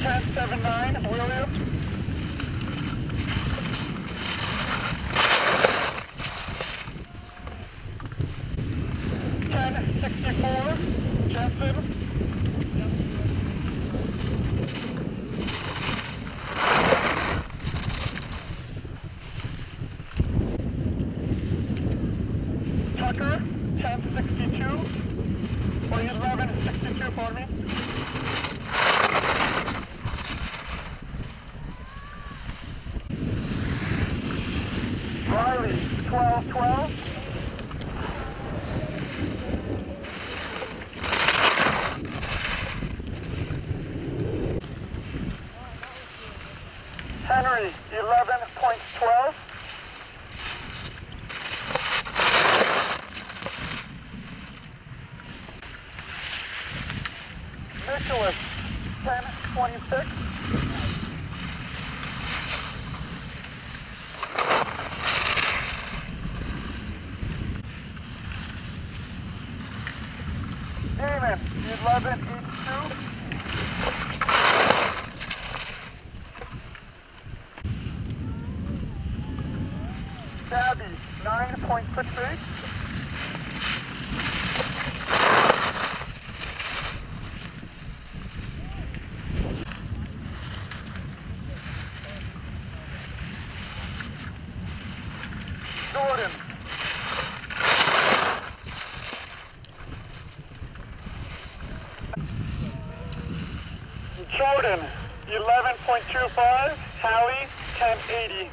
1079, William. 12. Jordan. Jordan, 11.25. Hallie, 1080.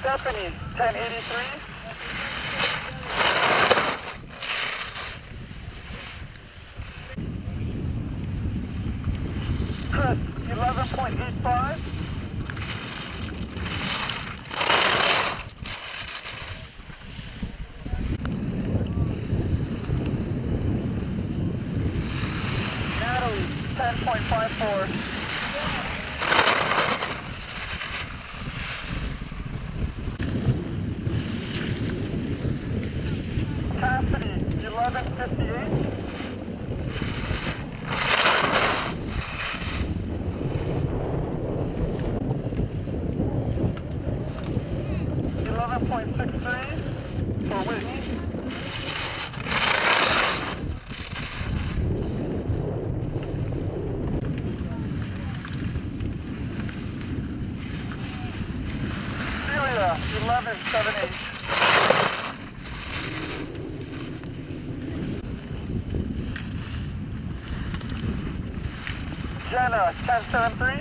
Stephanie, 1083. 11.85. 1.63 for Whitney. Eleven seven eight. Jenna, 1073.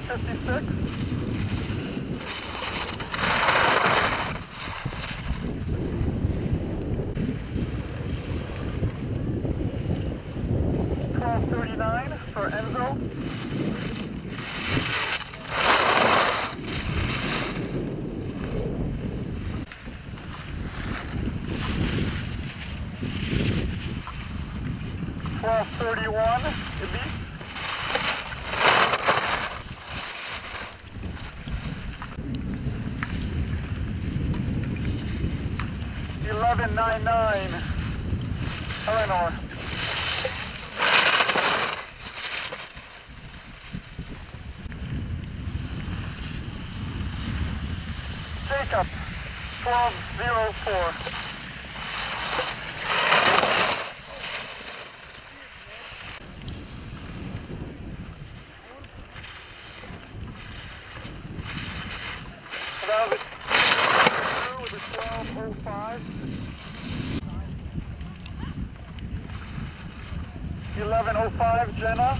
56. for Enzo. Twelve thirty-one, 999. Eleanor. Jacob. 1204. That was oh, with a 1205. Oh five. Eleven oh five, Jenna.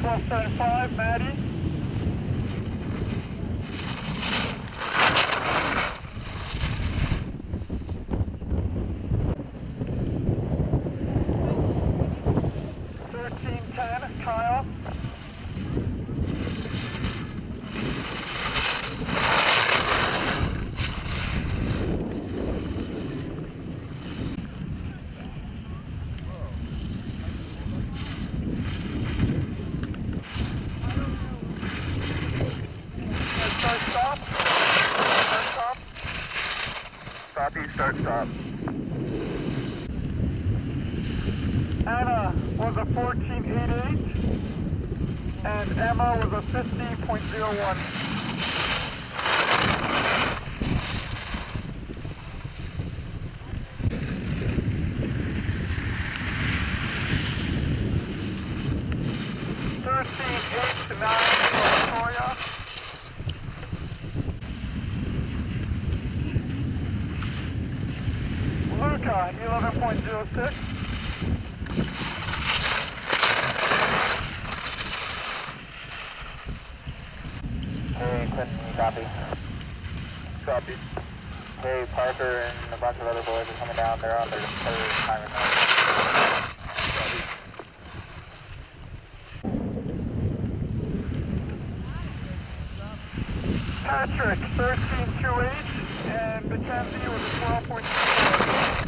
Twelve seven Maddie. Copy, start, stop. Anna was a 1488 and Emma was a 50.01. Copy. Copy. Hey, Parker and a bunch of other boys are coming down. They're on their third time right now. Patrick, 13.28, and Mackenzie with a 12.24.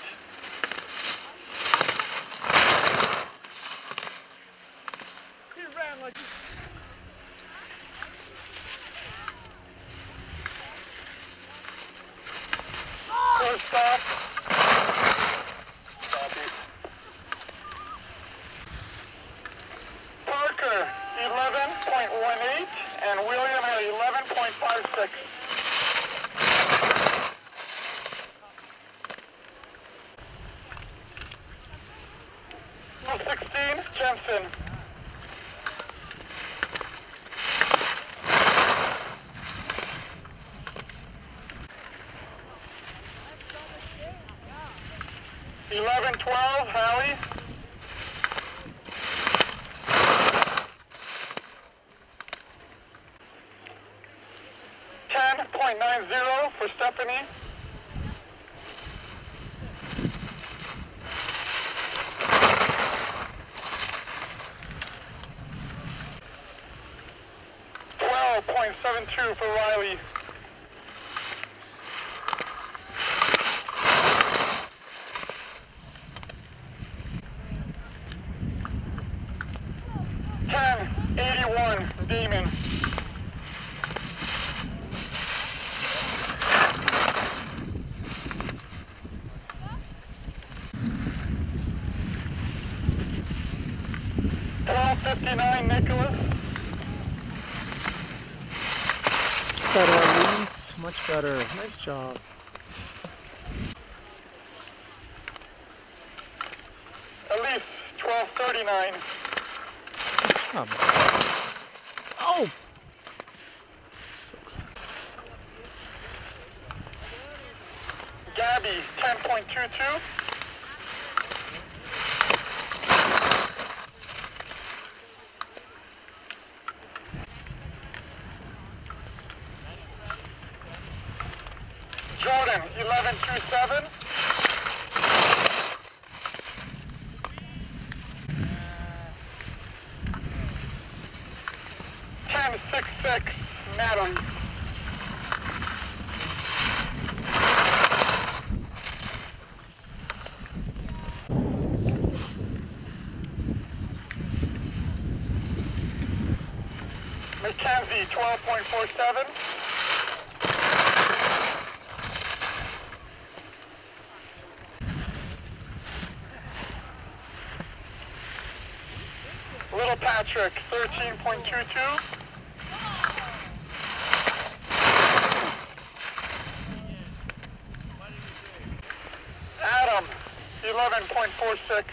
He ran like. First stop. Copy. Parker, eleven point one eight, and William at eleven point five six. Number 16, Jensen. Twelve, Hallie. Ten point nine zero for Stephanie. 49. Um. Oh! Gabby, 10.22. six Natalie. Mackenzie, twelve point four seven. Little Patrick, 13.22. 11.46.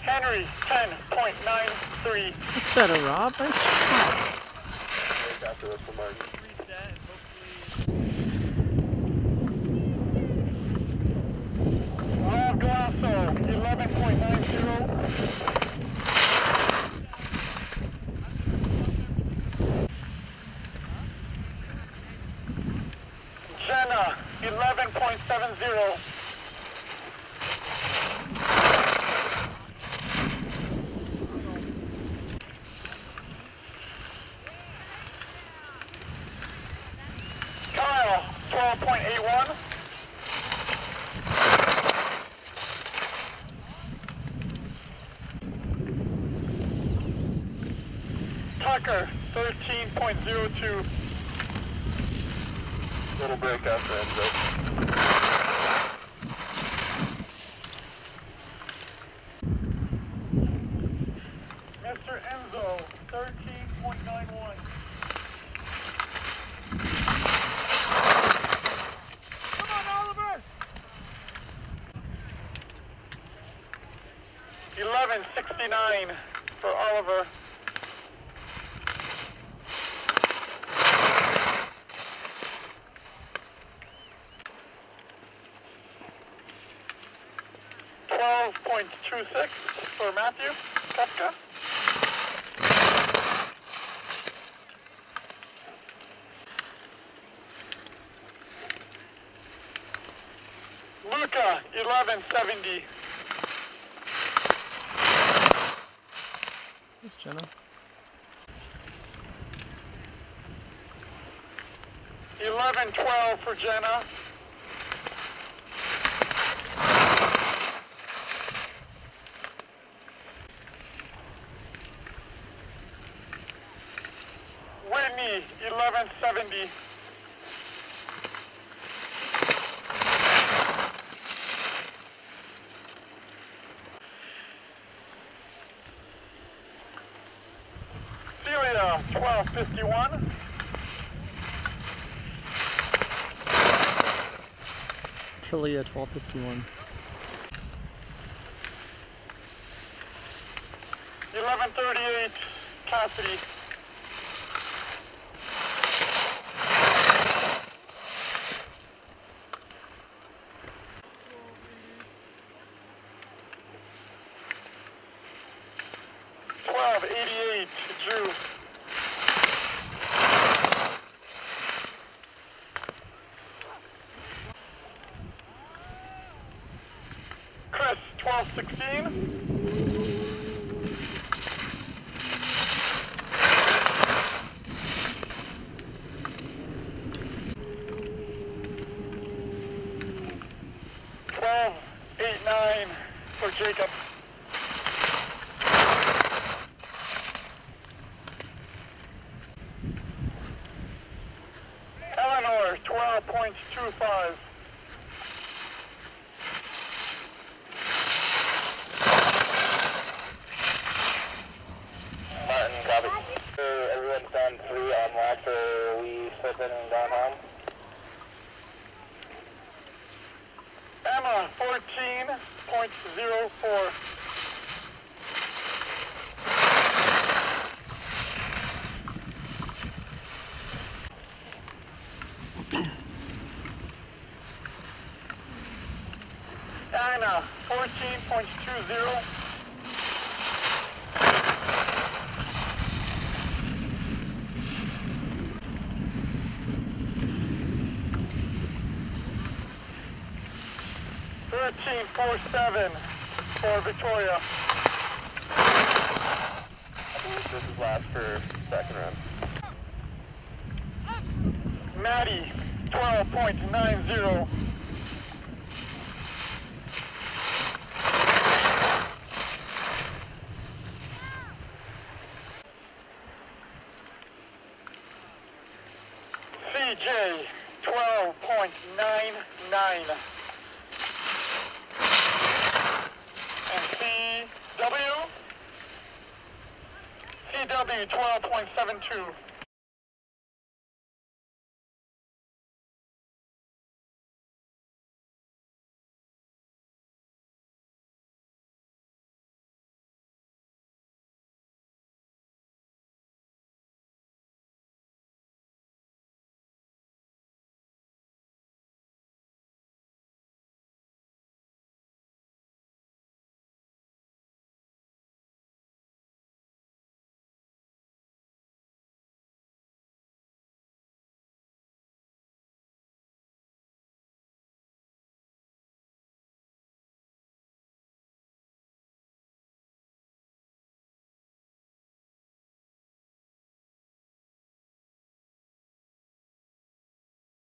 Henry, 10.93. That's better, Rob. Nice job. After this for Martin. Rob Glasso, 11.90. Jenna, 11.70. Kyle, 12.81. Tucker, 13.02. Little break after Enzo. Mr. Enzo, 13.91. Come on, Oliver! 1169 for Oliver. Twelve point two six for Matthew Kafka. Luca, eleven seventy. Thanks, Jenna. Eleven twelve for Jenna. Whitney, seventy. Celia, twelve fifty-one. Kilia, 1251. Eleven thirty-eight, Cassidy. 16. Four seven for Victoria. I believe this is last for second run. Maddie, twelve point nine zero. TJ 12.99. And CW? CW 12.72.